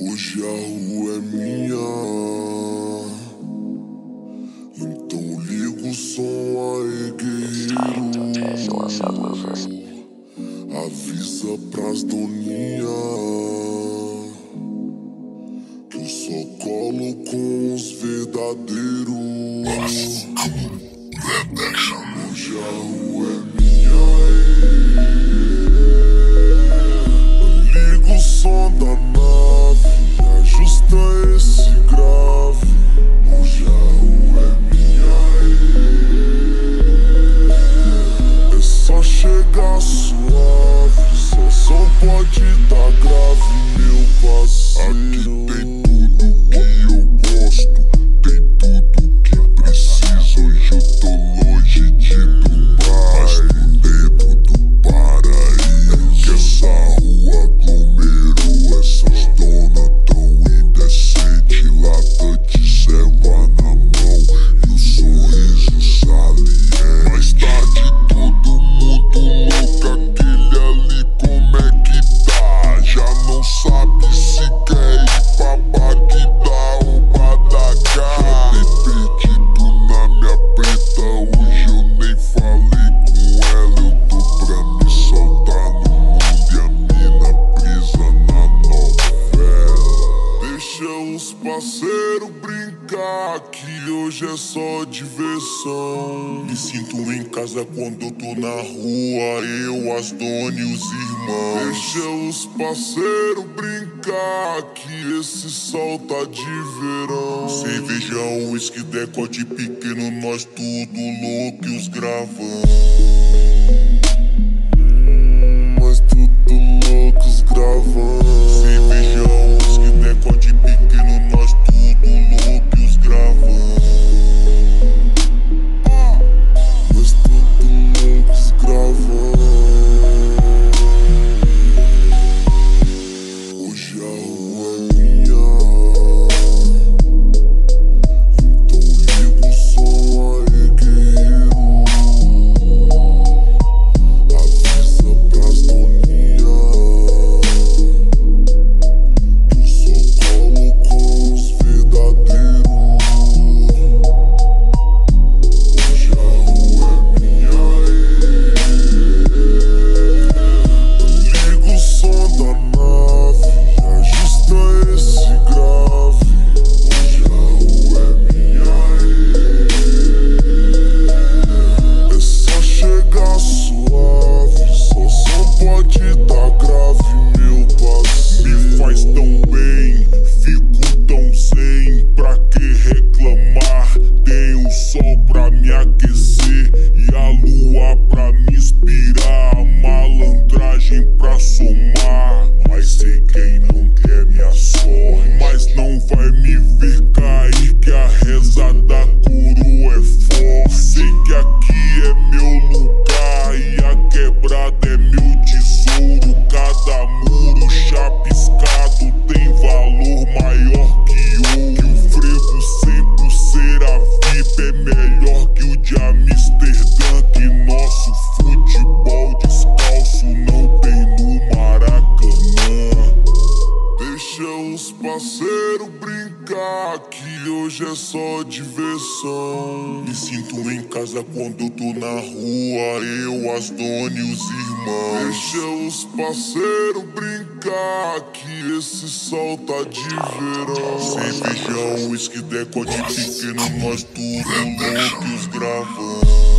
Hoje a rua é minha. Então ligo o som aí, guerreiro. Avisa pras doninhas que eu só colo com os verdadeiros. parceiro, brincar que hoje é só diversão. Me sinto em casa quando eu tô na rua, eu, as donas e os irmãos. Deixa os parceiros brincar que esse sol tá de verão. Cerveja, uísque, decote pequeno, nós tudo louco e os. Hum, mas tudo loucos gravamos. é melhor que o de Amsterdã que nós. quero brincar, que hoje é só diversão. Me sinto em casa quando tô na rua, eu, as donas e os irmãos. Deixa os parceiros brincar, que esse sol tá de verão. Sem feijão, uísque, decote pequeno, nós tudo loucos gravamos.